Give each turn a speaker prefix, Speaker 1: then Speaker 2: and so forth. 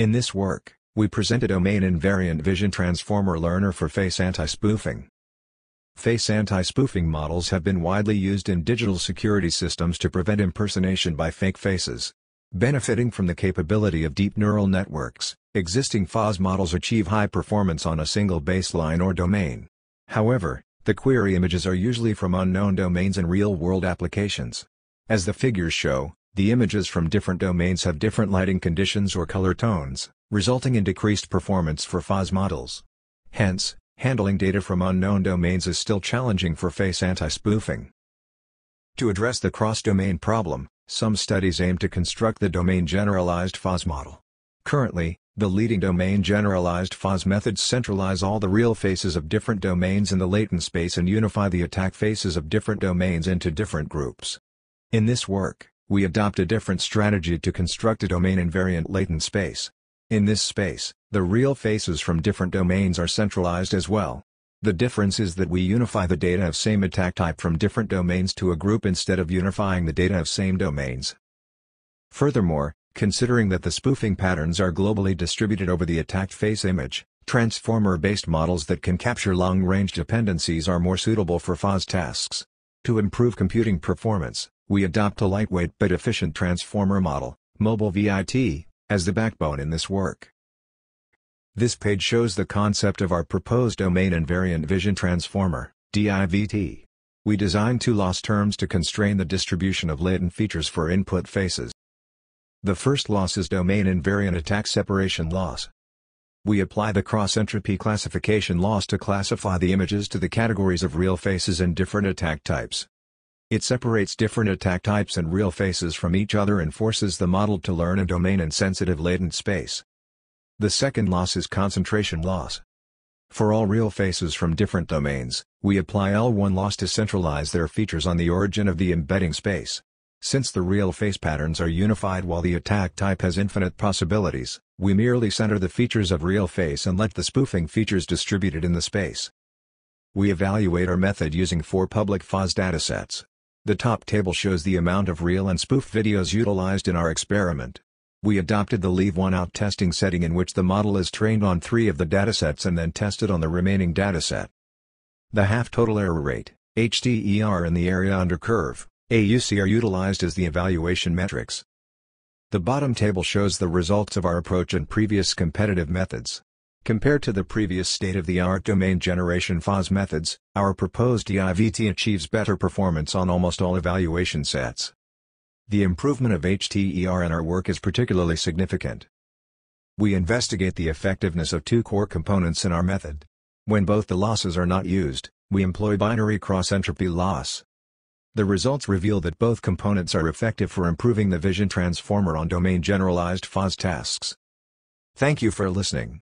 Speaker 1: In this work, we present a domain invariant vision transformer learner for face anti-spoofing. Face anti-spoofing models have been widely used in digital security systems to prevent impersonation by fake faces. Benefiting from the capability of deep neural networks, existing FAS models achieve high performance on a single baseline or domain. However, the query images are usually from unknown domains and real-world applications. As the figures show, the images from different domains have different lighting conditions or color tones, resulting in decreased performance for FAS models. Hence, handling data from unknown domains is still challenging for face anti-spoofing. To address the cross-domain problem, some studies aim to construct the domain generalized FAS model. Currently, the leading domain generalized FAS methods centralize all the real faces of different domains in the latent space and unify the attack faces of different domains into different groups. In this work, we adopt a different strategy to construct a domain-invariant latent space. In this space, the real faces from different domains are centralized as well. The difference is that we unify the data of same attack type from different domains to a group instead of unifying the data of same domains. Furthermore, considering that the spoofing patterns are globally distributed over the attacked face image, transformer-based models that can capture long-range dependencies are more suitable for FAS tasks. To improve computing performance, we adopt a lightweight but efficient transformer model, MobileViT, as the backbone in this work. This page shows the concept of our proposed domain invariant vision transformer, DiVT. We designed two loss terms to constrain the distribution of latent features for input faces. The first loss is domain invariant attack separation loss. We apply the cross-entropy classification loss to classify the images to the categories of real faces and different attack types. It separates different attack types and real faces from each other and forces the model to learn a domain-insensitive latent space. The second loss is concentration loss. For all real faces from different domains, we apply L1 loss to centralize their features on the origin of the embedding space. Since the real face patterns are unified while the attack type has infinite possibilities, we merely center the features of real face and let the spoofing features distributed in the space. We evaluate our method using four public FAS datasets. The top table shows the amount of real and spoof videos utilized in our experiment. We adopted the leave one out testing setting in which the model is trained on three of the datasets and then tested on the remaining dataset. The half total error rate, HTER and the area under curve, AUC are utilized as the evaluation metrics. The bottom table shows the results of our approach and previous competitive methods. Compared to the previous state-of-the-art domain generation FAS methods, our proposed DiVT achieves better performance on almost all evaluation sets. The improvement of HTER in our work is particularly significant. We investigate the effectiveness of two core components in our method. When both the losses are not used, we employ binary cross-entropy loss. The results reveal that both components are effective for improving the vision transformer on domain generalized FAS tasks. Thank you for listening.